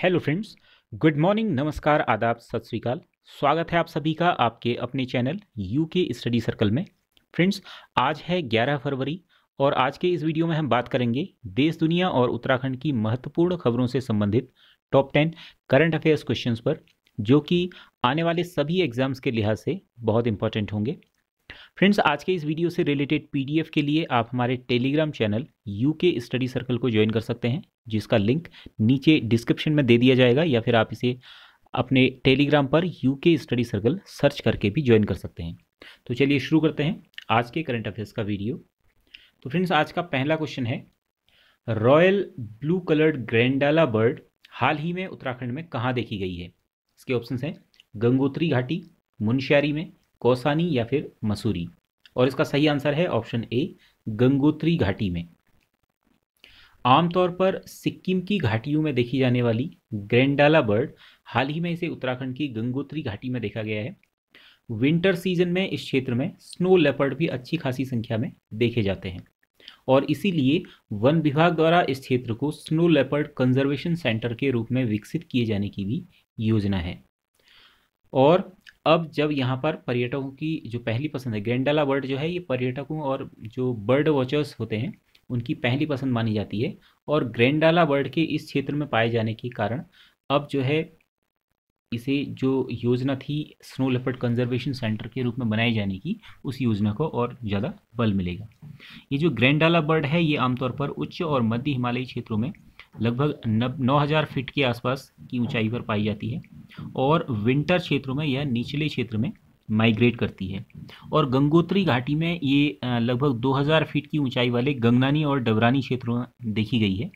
Hello friends good morning नमस्कार, आदाब, सत श्रीकाल। स्वागत है आप सभी का आपके अपने channel U K study circle में। फ्रेंड्स आज है 11 फरवरी और आज के इस वीडियो में हम बात करेंगे देश, दुनिया और उत्तराखंड की महत्वपूर्ण खबरों से संबंधित top ten current affairs questions पर, जो कि आने वाले सभी एग्ज़ाम्स के लिहाज से बहुत इंपॉर्टेंट होंगे। फ्रेंड्स आज के इस वीडियो से रिलेटेड पीडीएफ के लिए आप हमारे Telegram channel U K study circle को ज्वाइन कर सकते हैं। जिसका लिंक नीचे डिस्क्रिप्शन में दे दिया जाएगा, या फिर आप इसे अपने टेलीग्राम पर you K study circle search करके भी ज्वाइन कर सकते हैं। तो चलिए शुरू करते हैं आज के करंट अफेयर्स का वीडियो। तो फ्रेंड्स, आज का पहला क्वेश्चन है, royal blue coloured grandala bird हाल ही में उत्तराखंड में कहाँ देखी गई है? इसके ऑप्शन हैं, गंगोत्री घाटी मुनस्यारी में, कौसानी या फिर मसूरी। और इसका सही आंसर है ऑप्शन ए, गंगोत्री घाटी में। आमतौर पर सिक्किम की घाटियों में देखी जाने वाली ग्रैंडाला बर्ड हाल ही में इसे उत्तराखंड की गंगोत्री घाटी में देखा गया है। विंटर सीज़न में इस क्षेत्र में स्नो लेपर्ड भी अच्छी खासी संख्या में देखे जाते हैं और इसीलिए वन विभाग द्वारा इस क्षेत्र को स्नो लेपर्ड कंजर्वेशन सेंटर के रूप में विकसित किए जाने की भी योजना है। और अब जब यहाँ पर पर्यटकों की जो पहली पसंद है, ग्रेंडाला बर्ड जो है, ये पर्यटकों और जो बर्ड वॉचर्स होते हैं उनकी पहली पसंद मानी जाती है और ग्रैंडाला बर्ड के इस क्षेत्र में पाए जाने के कारण अब जो है इसे जो योजना थी स्नो लेपर्ड कंजर्वेशन सेंटर के रूप में बनाए जाने की, उस योजना को और ज़्यादा बल मिलेगा। ये जो ग्रैंडाला बर्ड है, ये आमतौर पर उच्च और मध्य हिमालयी क्षेत्रों में लगभग नब, नौ हज़ार फीट के आसपास की ऊंचाई पर पाई जाती है और विंटर क्षेत्रों में या निचले क्षेत्र में माइग्रेट करती है। और गंगोत्री घाटी में ये लगभग 2000 फीट की ऊंचाई वाले गंगनानी और डबरानी क्षेत्रों में देखी गई है।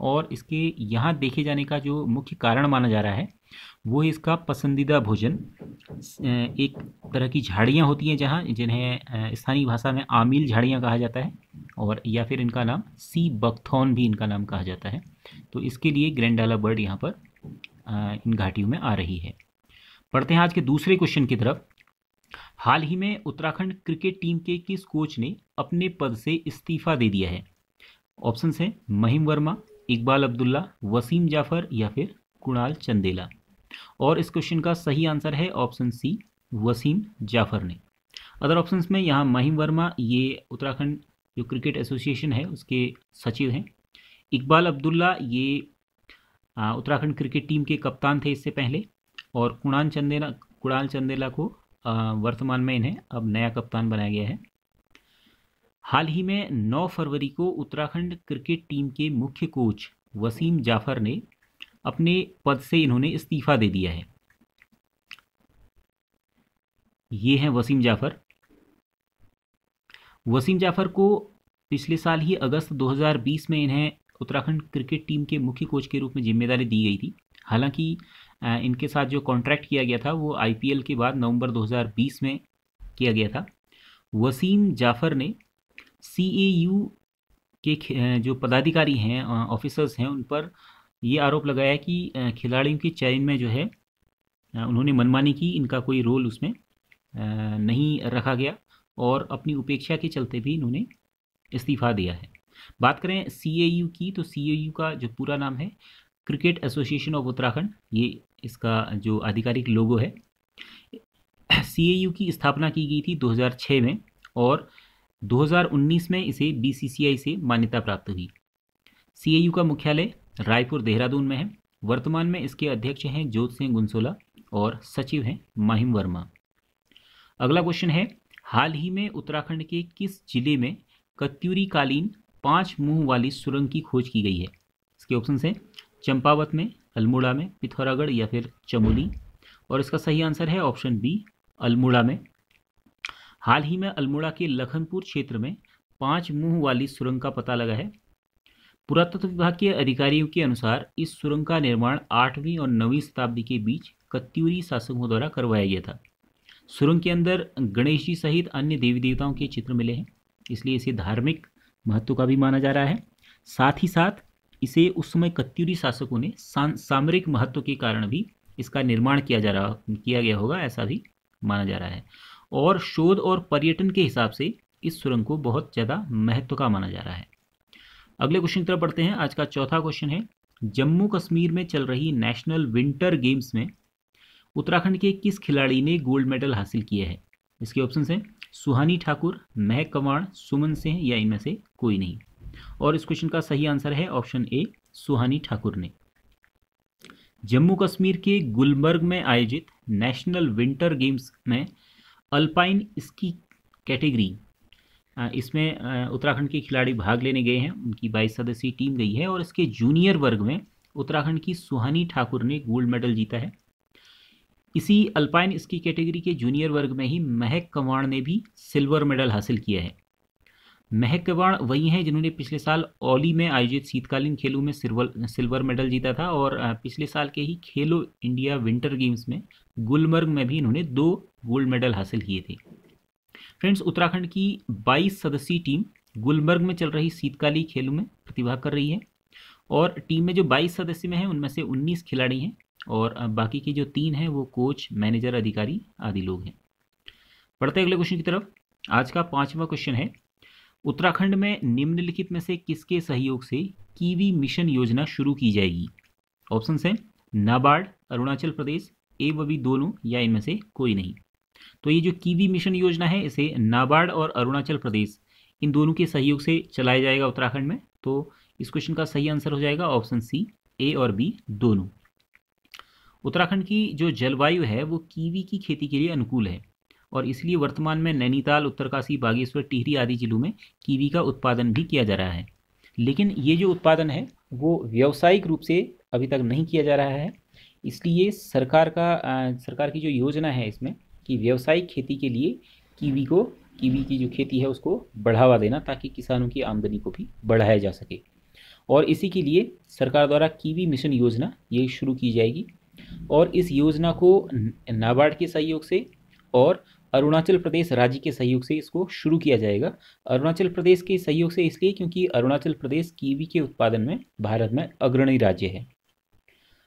और इसके यहाँ देखे जाने का जो मुख्य कारण माना जा रहा है, वो इसका पसंदीदा भोजन। एक तरह की झाड़ियाँ होती हैं जहाँ, जिन्हें स्थानीय भाषा में आमिल झाड़ियाँ कहा जाता है और, या फिर इनका नाम सी बकथॉन भी इनका नाम कहा जाता है। तो इसके लिए ग्रैंडाला बर्ड यहाँ पर इन घाटियों में आ रही है। पढ़ते हैं आज के दूसरे क्वेश्चन की तरफ़। हाल ही में उत्तराखंड क्रिकेट टीम के किस कोच ने अपने पद से इस्तीफा दे दिया है? ऑप्शन है महिम वर्मा, इकबाल अब्दुल्ला, वसीम जाफ़र या फिर कुणाल चंदेला। और इस क्वेश्चन का सही आंसर है ऑप्शन सी, वसीम जाफ़र ने। अदर ऑप्शंस में यहाँ महिम वर्मा, ये उत्तराखंड जो क्रिकेट एसोसिएशन है, उसके सचिव हैं। इकबाल अब्दुल्ला, ये उत्तराखंड क्रिकेट टीम के कप्तान थे इससे पहले। और कुणाल चंदेला कुणाल चंदेला को वर्तमान में इन्हें अब नया कप्तान बनाया गया है। हाल ही में 9 फरवरी को उत्तराखंड क्रिकेट टीम के मुख्य कोच वसीम जाफ़र ने अपने पद से इन्होंने इस्तीफा दे दिया है। ये हैं वसीम जाफ़र। वसीम जाफ़र को पिछले साल ही अगस्त 2020 में इन्हें उत्तराखंड क्रिकेट टीम के मुख्य कोच के रूप में ज़िम्मेदारी दी गई थी। हालाँकि इनके साथ जो कॉन्ट्रैक्ट किया गया था, वो आईपीएल के बाद नवंबर 2020 में किया गया था। वसीम जाफ़र ने सीएयू के जो पदाधिकारी हैं ऑफिसर्स हैं, उन पर ये आरोप लगाया कि खिलाड़ियों के चयन में जो है उन्होंने मनमानी की, इनका कोई रोल उसमें नहीं रखा गया और अपनी उपेक्षा के चलते भी इन्होंने इस्तीफ़ा दिया है। बात करें CAU की तो सी का जो पूरा नाम है, क्रिकेट एसोसिएशन ऑफ़ उत्तराखंड, ये इसका जो आधिकारिक लोगो है CAU की स्थापना की गई थी 2006 में और 2019 में इसे BCCI से मान्यता प्राप्त हुई। CAU का मुख्यालय रायपुर देहरादून में है। वर्तमान में इसके अध्यक्ष हैं जोत सिंह गुंसोला और सचिव हैं माहिम वर्मा। अगला क्वेश्चन है, हाल ही में उत्तराखंड के किस ज़िले में कत्यूरी कालीन पाँच मुँह वाली सुरंग की खोज की गई है? इसके ऑप्शन हैं चंपावत में, अल्मोड़ा में, पिथौरागढ़ या फिर चमोली? और इसका सही आंसर है ऑप्शन बी, अल्मोड़ा में। हाल ही में अल्मोड़ा के लखनपुर क्षेत्र में पाँच मुँह वाली सुरंग का पता लगा है। पुरातत्व विभाग के अधिकारियों के अनुसार इस सुरंग का निर्माण आठवीं और नवीं शताब्दी के बीच कत्यूरी शासकों द्वारा करवाया गया था। सुरंग के अंदर गणेश जी सहित अन्य देवी देवताओं के चित्र मिले हैं, इसलिए इसे धार्मिक महत्व का भी माना जा रहा है। साथ ही साथ इसे उस समय कत्यूरी शासकों ने सामरिक महत्व के कारण भी इसका निर्माण किया जा रहा, किया गया होगा, ऐसा भी माना जा रहा है। और शोध और पर्यटन के हिसाब से इस सुरंग को बहुत ज़्यादा महत्व का माना जा रहा है। अगले क्वेश्चन की तरफ़ बढ़ते हैं। आज का चौथा क्वेश्चन है, जम्मू कश्मीर में चल रही नेशनल विंटर गेम्स में उत्तराखंड के किस खिलाड़ी ने गोल्ड मेडल हासिल किया है? इसके ऑप्शन हैं, सुहानी ठाकुर, महक कमाण सुमन सिंह या इनमें से कोई नहीं। और इस क्वेश्चन का सही आंसर है ऑप्शन ए सुहानी ठाकुर ने। जम्मू कश्मीर के गुलमर्ग में आयोजित नेशनल विंटर गेम्स में अल्पाइन स्की कैटेगरी इसमें उत्तराखंड के खिलाड़ी भाग लेने गए हैं। उनकी बाईस सदस्यीय टीम गई है और इसके जूनियर वर्ग में उत्तराखंड की सुहानी ठाकुर ने गोल्ड मेडल जीता है। इसी अल्पाइन स्की कैटेगरी के जूनियर वर्ग में ही महक कवाण ने भी सिल्वर मेडल हासिल किया है। महक कवाण वही हैं जिन्होंने पिछले साल ओली में आयोजित शीतकालीन खेलों में सिल्वर सिल्वर मेडल जीता था और पिछले साल के ही खेलो इंडिया विंटर गेम्स में गुलमर्ग में भी इन्होंने दो गोल्ड मेडल हासिल किए थे। फ्रेंड्स, उत्तराखंड की 22 सदस्यीय टीम गुलमर्ग में चल रही शीतकालीन खेलों में प्रतिभाग कर रही है और टीम में जो 22 सदस्य में हैं, उनमें से 19 खिलाड़ी हैं और बाकी के जो तीन हैं, वो कोच, मैनेजर, अधिकारी आदि लोग हैं। पढ़ते अगले क्वेश्चन की तरफ़। आज का पांचवा क्वेश्चन है उत्तराखंड में निम्नलिखित में से किसके सहयोग से कीवी मिशन योजना शुरू की जाएगी? ऑप्शन है, नाबार्ड, अरुणाचल प्रदेश, ए बी दोनों, या इनमें से कोई नहीं। तो ये जो कीवी मिशन योजना है, इसे नाबार्ड और अरुणाचल प्रदेश, इन दोनों के सहयोग से चलाया जाएगा उत्तराखंड में। तो इस क्वेश्चन का सही आंसर हो जाएगा ऑप्शन सी ए और बी दोनों। उत्तराखंड की जो जलवायु है, वो कीवी की खेती के लिए अनुकूल है। और इसलिए वर्तमान में नैनीताल उत्तरकाशी बागेश्वर टिहरी आदि जिलों में कीवी का उत्पादन भी किया जा रहा है। लेकिन ये जो उत्पादन है वो व्यावसायिक रूप से अभी तक नहीं किया जा रहा है। इसलिए सरकार का आ, सरकार की जो योजना है इसमें कि व्यावसायिक खेती के लिए कीवी को कीवी की जो खेती है उसको बढ़ावा देना ताकि किसानों की आमदनी को भी बढ़ाया जा सके। और इसी के लिए सरकार द्वारा कीवी मिशन योजना ये शुरू की जाएगी। और इस योजना को नाबार्ड के सहयोग से और अरुणाचल प्रदेश राज्य के सहयोग से इसको शुरू किया जाएगा। अरुणाचल प्रदेश के सहयोग से इसलिए क्योंकि अरुणाचल प्रदेश कीवी के उत्पादन में भारत में अग्रणी राज्य है।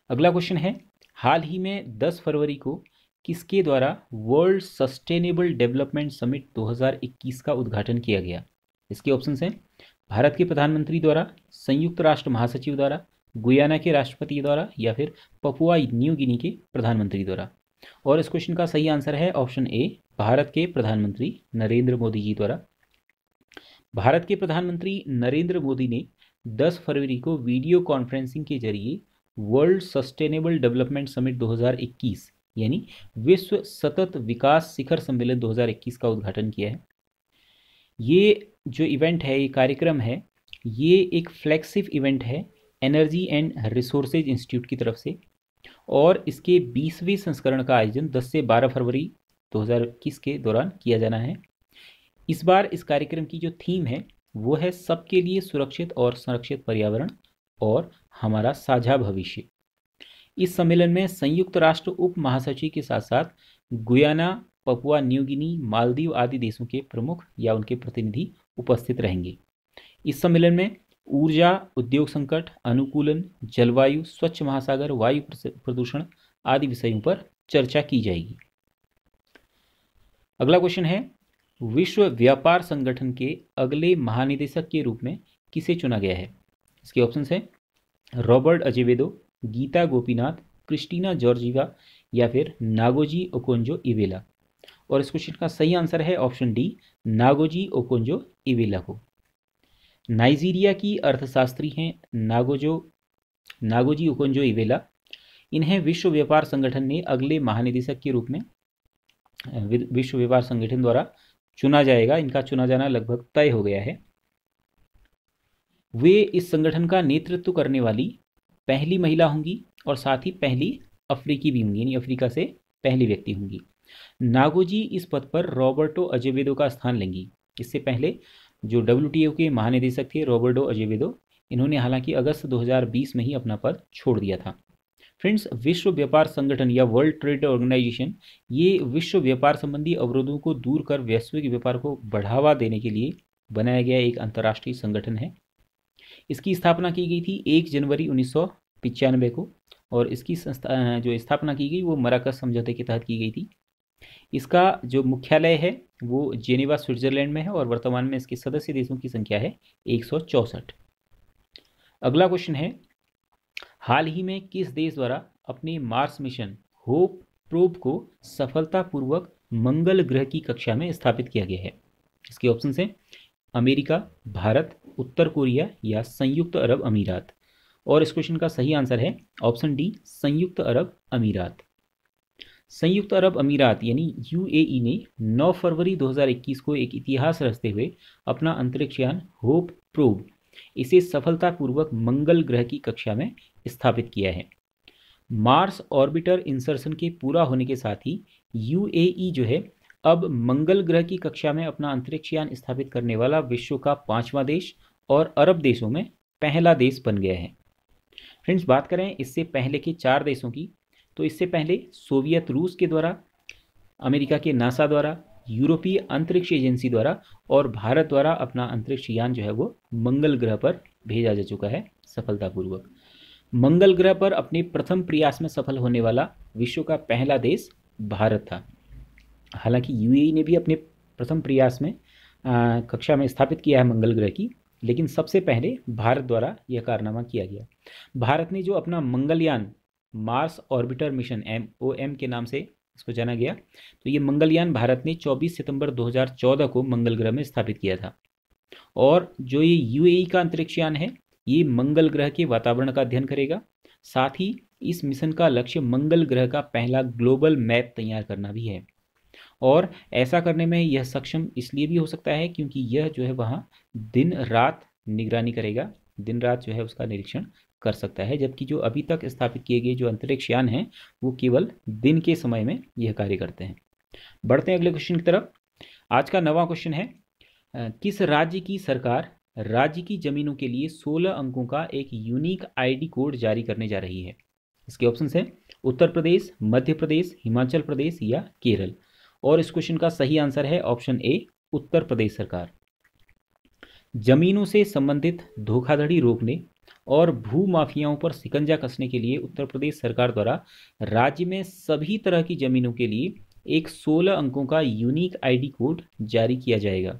अगला क्वेश्चन है, हाल ही में 10 फरवरी को किसके द्वारा वर्ल्ड सस्टेनेबल डेवलपमेंट समिट 2021 का उद्घाटन किया गया? इसके ऑप्शन हैं, भारत के प्रधानमंत्री द्वारा, संयुक्त राष्ट्र महासचिव द्वारा, गुयाना के राष्ट्रपति द्वारा या फिर पपुआ न्यू गिनी के प्रधानमंत्री द्वारा। और इस क्वेश्चन का सही आंसर है ऑप्शन ए भारत के प्रधानमंत्री नरेंद्र मोदी जी द्वारा। भारत के प्रधानमंत्री नरेंद्र मोदी ने 10 फरवरी को वीडियो कॉन्फ्रेंसिंग के ज़रिए वर्ल्ड सस्टेनेबल डेवलपमेंट समिट 2021 यानी विश्व सतत विकास शिखर सम्मेलन 2021 का उद्घाटन किया है। ये जो इवेंट है, ये कार्यक्रम है, ये एक फ्लैगशिप इवेंट है एनर्जी एंड रिसोर्सेज इंस्टीट्यूट की तरफ़ से। और इसके बीसवें संस्करण का आयोजन 10 से 12 फरवरी 2021 के दौरान किया जाना है। इस बार इस कार्यक्रम की जो थीम है, वो है सबके लिए सुरक्षित और संरक्षित पर्यावरण और हमारा साझा भविष्य। इस सम्मेलन में संयुक्त राष्ट्र उप महासचिव के साथ साथ गुयाना, पपुआ न्यूगिनी मालदीव आदि देशों के प्रमुख या उनके प्रतिनिधि उपस्थित रहेंगे। इस सम्मेलन में ऊर्जा, उद्योग संकट, अनुकूलन, जलवायु, स्वच्छ महासागर, वायु प्रदूषण आदि विषयों पर चर्चा की जाएगी। अगला क्वेश्चन है, विश्व व्यापार संगठन के अगले महानिदेशक के रूप में किसे चुना गया है? इसके ऑप्शन है, Robert Azevedo, Gita Gopinath, Kristalina Georgieva या फिर नागोजी ओकोंजो इवेला। और इस क्वेश्चन का सही आंसर है option D Ngozi Okonjo Iweala को। नाइजीरिया की अर्थशास्त्री हैं नागोजो, नागोजी उकोंजो इवेला। इन्हें विश्व व्यापार संगठन ने अगले महानिदेशक के रूप में विश्व व्यापार संगठन द्वारा चुना जाएगा। इनका चुना जाना लगभग तय हो गया है। वे इस संगठन का नेतृत्व करने वाली पहली महिला होंगी और साथ ही पहली अफ्रीकी भी होंगी, यानी अफ्रीका से पहली व्यक्ति होंगी। नागोजी इस पद पर रॉबर्टो अजेवेदो का स्थान लेंगी। इससे पहले जो डब्ल्यूटीओ के महानिदेशक थे, रॉबर्टो अजेवेदो, इन्होंने हालाँकि अगस्त 2020 में ही अपना पद छोड़ दिया था। फ्रेंड्स, विश्व व्यापार संगठन या वर्ल्ड ट्रेड ऑर्गेनाइजेशन, ये विश्व व्यापार संबंधी अवरोधों को दूर कर वैश्विक व्यापार को बढ़ावा देने के लिए बनाया गया एक अंतर्राष्ट्रीय संगठन है। इसकी स्थापना की गई थी एक जनवरी उन्नीस को, और इसकी जो स्थापना की गई वो मराकस समझौते के तहत की गई थी। इसका जो मुख्यालय है, वो जेनेवा, स्विट्जरलैंड में है और वर्तमान में इसके सदस्य देशों की संख्या है एक अगला क्वेश्चन है, हाल ही में किस देश द्वारा अपने मार्स मिशन होप प्रोब को सफलतापूर्वक मंगल ग्रह की कक्षा में स्थापित किया गया है? इसके ऑप्शन हैं, अमेरिका, भारत, उत्तर कोरिया या संयुक्त अरब अमीरात। और इस क्वेश्चन का सही आंसर है ऑप्शन डी संयुक्त अरब अमीरात। संयुक्त अरब अमीरात यानी यूएई ने 9 फरवरी 2021 को एक इतिहास रचते हुए अपना अंतरिक्ष यान होप प्रोब, इसे सफलतापूर्वक मंगल ग्रह की कक्षा में स्थापित किया है। मार्स ऑर्बिटर इंसर्शन के पूरा होने के साथ ही यूएई जो है, अब मंगल ग्रह की कक्षा में अपना अंतरिक्ष यान स्थापित करने वाला विश्व का पांचवा देश और अरब देशों में पहला देश बन गया है। फ्रेंड्स, बात करें इससे पहले के चार देशों की तो इससे पहले सोवियत रूस के द्वारा अमेरिका के नासा द्वारा यूरोपीय अंतरिक्ष एजेंसी द्वारा और भारत द्वारा अपना अंतरिक्ष यान जो है वो मंगल ग्रह पर भेजा जा चुका है सफलतापूर्वक। मंगल ग्रह पर अपने प्रथम प्रयास में सफल होने वाला विश्व का पहला देश भारत था। हालाँकि यूएई ने भी अपने प्रथम प्रयास में आ, कक्षा में स्थापित किया है मंगल ग्रह की लेकिन सबसे पहले भारत द्वारा यह कारनामा किया गया। भारत ने जो अपना Mangalyaan Mars Orbiter Mission M O M के नाम से इसको जाना गया। तो ये मंगलयान भारत ने 24 सितंबर 2014 को मंगल ग्रह में स्थापित किया था। और जो ये यूएई का अंतरिक्ष यान है, ये मंगल ग्रह के वातावरण का अध्ययन करेगा। साथ ही इस मिशन का लक्ष्य मंगल ग्रह का पहला ग्लोबल मैप तैयार करना भी है। और ऐसा करने में यह सक्षम इसलिए भी हो सकता है क्योंकि यह जो है वहाँ दिन रात निगरानी करेगा। दिन रात जो है उसका निरीक्षण कर सकता है, जबकि जो अभी तक स्थापित किए गए जो अंतरिक्ष यान हैं, वो केवल दिन के समय में यह कार्य करते हैं। बढ़ते हैं अगले क्वेश्चन की तरफ़। आज का नवा क्वेश्चन है किस राज्य की सरकार राज्य की ज़मीनों के लिए 16 अंकों का एक यूनिक आईडी कोड जारी करने जा रही है? इसके ऑप्शन हैं, उत्तर प्रदेश, मध्य प्रदेश, हिमाचल प्रदेश या केरल। और इस क्वेश्चन का सही आंसर है ऑप्शन ए उत्तर प्रदेश सरकार। जमीनों से संबंधित धोखाधड़ी रोकने और भू माफियाओं पर सिकंजा कसने के लिए उत्तर प्रदेश सरकार द्वारा राज्य में सभी तरह की जमीनों के लिए एक 16 अंकों का यूनिक आईडी कोड जारी किया जाएगा।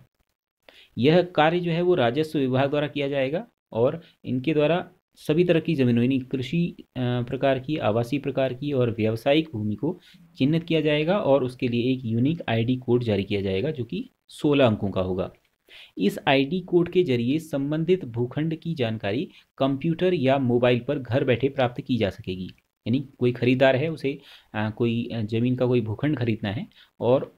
यह कार्य जो है वो राजस्व विभाग द्वारा किया जाएगा और इनके द्वारा सभी तरह की ज़मीनों, यानी कृषि प्रकार की, आवासीय प्रकार की और व्यावसायिक भूमि को चिन्हित किया जाएगा और उसके लिए एक यूनिक आईडी कोड जारी किया जाएगा जो कि 16 अंकों का होगा। इस आईडी कोड के ज़रिए संबंधित भूखंड की जानकारी कंप्यूटर या मोबाइल पर घर बैठे प्राप्त की जा सकेगी। यानी कोई खरीदार है उसे आ, कोई ज़मीन का कोई भूखंड खरीदना है और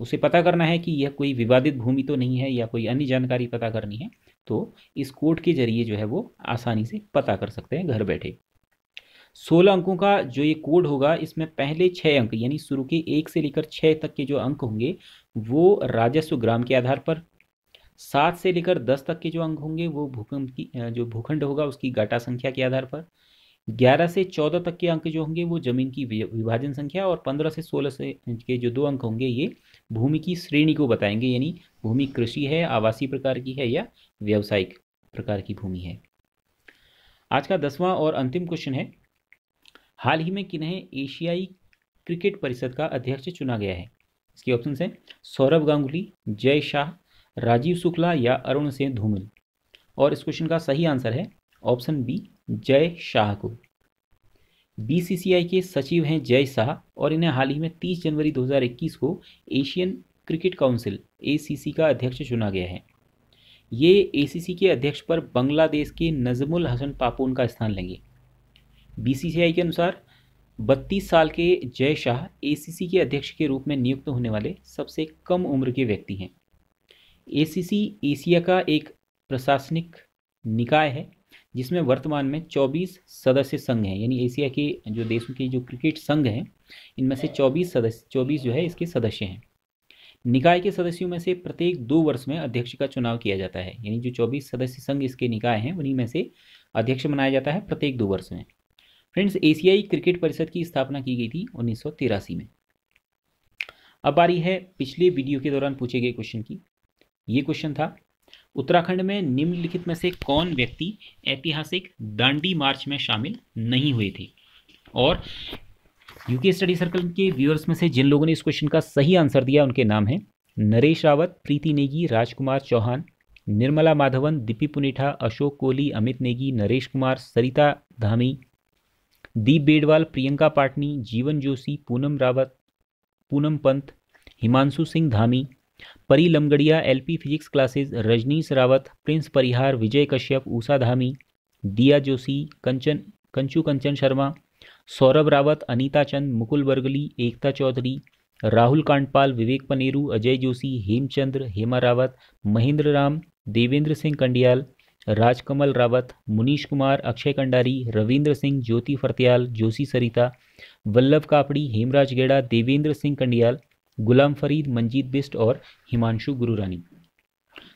उसे पता करना है कि यह कोई विवादित भूमि तो नहीं है या कोई अन्य जानकारी पता करनी है तो इस कोड के ज़रिए जो है वो आसानी से पता कर सकते हैं घर बैठे। सोलह अंकों का जो ये कोड होगा इसमें पहले छः अंक यानी शुरू के एक से लेकर छः तक के जो अंक होंगे वो राजस्व ग्राम के आधार पर सात से लेकर दस तक के जो अंक होंगे, वो भूकंप की जो भूखंड होगा, उसकी गाटा संख्या के आधार पर। ग्यारह से चौदह तक के अंक जो होंगे, वो ज़मीन की विभाजन संख्या और पंद्रह से सोलह से के जो दो अंक होंगे, ये भूमि की श्रेणी को बताएँगे, यानी भूमि कृषि है, आवासीय प्रकार की है या व्यावसायिक प्रकार की भूमि है। आज का दसवां और अंतिम क्वेश्चन है, हाल ही में किन्हें एशियाई क्रिकेट परिषद का अध्यक्ष चुना गया है? इसके ऑप्शन हैं सौरभ गांगुली, जय शाह राजीव शुक्ला या अरुण सिंह धूमिल। और इस क्वेश्चन का सही आंसर है ऑप्शन बी जय शाह को। बीसीसीआई के सचिव हैं जय शाह और इन्हें हाल ही में 30 जनवरी 2021 को एशियन क्रिकेट काउंसिल एसीसी का अध्यक्ष चुना गया है। ये एसीसी के अध्यक्ष पर बांग्लादेश के नजमुल हसन पापून का स्थान लेंगे। बीसीसीआई के अनुसार 32 साल के जय शाह एसीसी के अध्यक्ष के रूप में नियुक्त होने वाले सबसे कम उम्र के व्यक्ति हैं। एसीसी एशिया का एक प्रशासनिक निकाय है, जिसमें वर्तमान में 24 सदस्य संघ हैं। यानी एशिया के जो देशों के जो क्रिकेट संघ हैं, इनमें से 24 सदस्य 24 जो है इसके सदस्य हैं। निकाय के सदस्यों में से प्रत्येक दो वर्ष में अध्यक्ष का चुनाव किया जाता है। यानी जो 24 सदस्य संघ इसके निकाय हैं, उन्हीं में से अध्यक्ष बनाया जाता है प्रत्येक दो वर्ष में। फ्रेंड्स एशियाई क्रिकेट परिषद की स्थापना की गई थी उन्नीस सौ तिरासी में। अब बारी है पिछले वीडियो के दौरान पूछे गए क्वेश्चन की। ये क्वेश्चन था। उत्तराखंड में निम्नलिखित में से कौन व्यक्ति ऐतिहासिक दांडी मार्च में शामिल नहीं हुए थे? और यूके स्टडी सर्कल के व्यूअर्स में से जिन लोगों ने इस क्वेश्चन का सही आंसर दिया, उनके नाम हैं नरेश रावत, प्रीति नेगी, राजकुमार चौहान, निर्मला माधवन, दीपी पुनेठा, अशोक कोहली अमित नेगी, नरेश कुमार, सरिता धामी, दीप बेडवाल, प्रियंका पाटनी, जीवन Joshi, Poonam Rawat, Poonam Pant, Himanshu Singh Dhami Pari Lamgadiya, LP physics classes Rajnish Rawat Prince Parihar, Vijay Kashyap, Usha Dhami, Diya Joshi, Kanchan, Kanchu कंचन शर्मा, सौरभ रावत, अनीता चंद, मुकुल बरगली, एकता चौधरी, राहुल कांडपाल, विवेक पनेरू, अजय जोशी, हेमचंद्र, हेमा रावत, महेंद्र राम, देवेंद्र सिंह कंडियाल, राजकमल रावत, मुनीश कुमार, अक्षय कंडारी, रविंद्र सिंह, ज्योति फरतियाल, जोशी सरिता, वल्लभ कापड़ी, हेमराज गेड़ा, देवेंद्र सिंह कंडियाल गुलाम फरीद, मंजीत बिस्ट और हिमांशु गुरुरानी।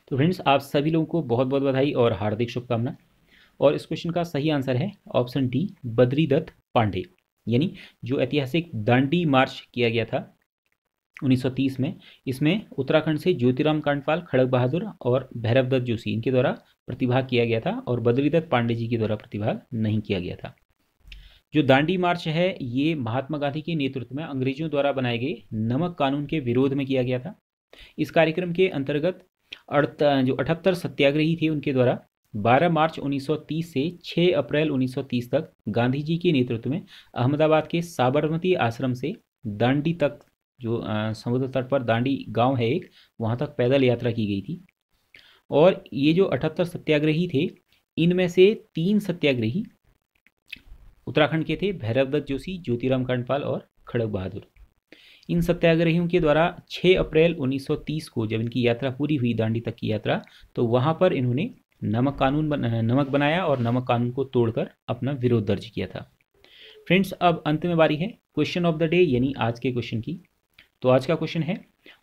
तो फ्रेंड्स आप सभी लोगों को बहुत बहुत बधाई और हार्दिक शुभकामना। और इस क्वेश्चन का सही आंसर है ऑप्शन डी बद्रीदत्त पांडे। यानी जो ऐतिहासिक दांडी मार्च किया गया था 1930 में, इसमें उत्तराखंड से ज्योतिराम कांडपाल, खड़ग बहादुर और भैरवदत्त जोशी, इनके द्वारा प्रतिभाग किया गया था और बद्रीदत्त पांडे जी के द्वारा प्रतिभाग नहीं किया गया था। जो दांडी मार्च है, ये महात्मा गांधी के नेतृत्व में अंग्रेज़ों द्वारा बनाए गए नमक कानून के विरोध में किया गया था। इस कार्यक्रम के अंतर्गत जो अठहत्तर सत्याग्रही थे उनके द्वारा 12 मार्च 1930 से 6 अप्रैल 1930 तक गांधी जी के नेतृत्व में अहमदाबाद के साबरमती आश्रम से दांडी तक, जो समुद्र तट पर दांडी गाँव है एक, वहाँ तक पैदल यात्रा की गई थी। और ये जो अठहत्तर सत्याग्रही थे, इनमें से तीन सत्याग्रही उत्तराखंड के थे भैरवदत्त जोशी ज्योतिराम कांडपाल और खड़ग बहादुर। इन सत्याग्रहियों के द्वारा 6 अप्रैल 1930 को जब इनकी यात्रा पूरी हुई दांडी तक की यात्रा तो वहाँ पर इन्होंने नमक कानून बन, नमक बनाया और नमक कानून को तोड़कर अपना विरोध दर्ज किया था। फ्रेंड्स अब अंत में बारी है क्वेश्चन ऑफ़ द डे यानी आज के क्वेश्चन की। तो आज का क्वेश्चन है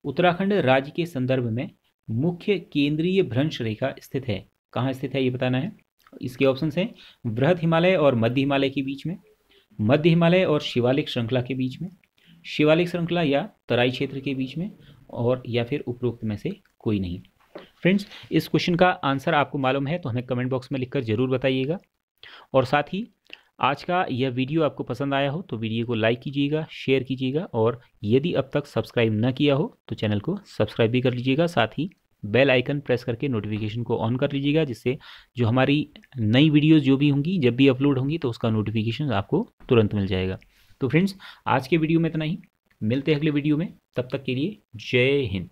उत्तराखंड राज्य के संदर्भ में मुख्य केंद्रीय भ्रंश रेखा स्थित है। कहाँ स्थित है ये बताना है? इसके ऑप्शन हैं, बृहद हिमालय और मध्य हिमालय के बीच में, मध्य हिमालय और शिवालिक श्रृंखला के बीच में, शिवालिक श्रृंखला या तराई क्षेत्र के बीच में, और या फिर उपरोक्त में से कोई नहीं। फ्रेंड्स इस क्वेश्चन का आंसर आपको मालूम है तो हमें कमेंट बॉक्स में लिखकर ज़रूर बताइएगा। और साथ ही, आज का यह वीडियो आपको पसंद आया हो तो वीडियो को लाइक कीजिएगा शेयर कीजिएगा, और यदि अब तक सब्सक्राइब न किया हो तो चैनल को सब्सक्राइब भी कर लीजिएगा। साथ ही बेल आइकन प्रेस करके नोटिफिकेशन को ऑन कर लीजिएगा, जिससे जो हमारी नई वीडियोस जो भी होंगी, जब भी अपलोड होंगी तो उसका नोटिफिकेशन आपको तुरंत मिल जाएगा। तो फ्रेंड्स आज के वीडियो में इतना ही। मिलते हैं अगले वीडियो में। तब तक के लिए जय हिंद।